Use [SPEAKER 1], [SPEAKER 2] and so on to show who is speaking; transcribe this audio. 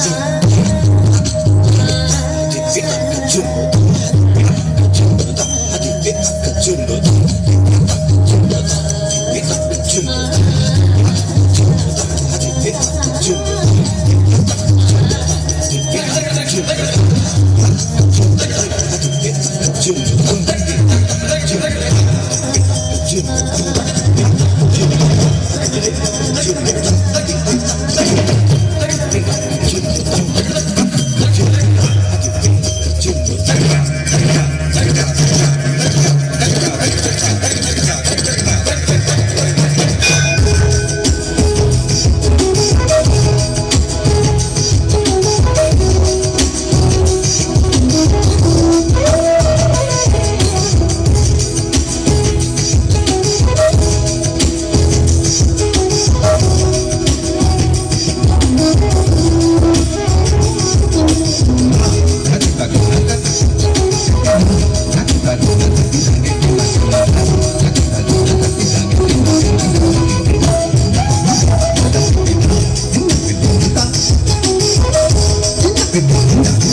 [SPEAKER 1] 阿底福塔格中
[SPEAKER 2] 路
[SPEAKER 1] 塔，阿底福塔格中路塔，塔格中路塔，阿底福塔格。
[SPEAKER 3] We're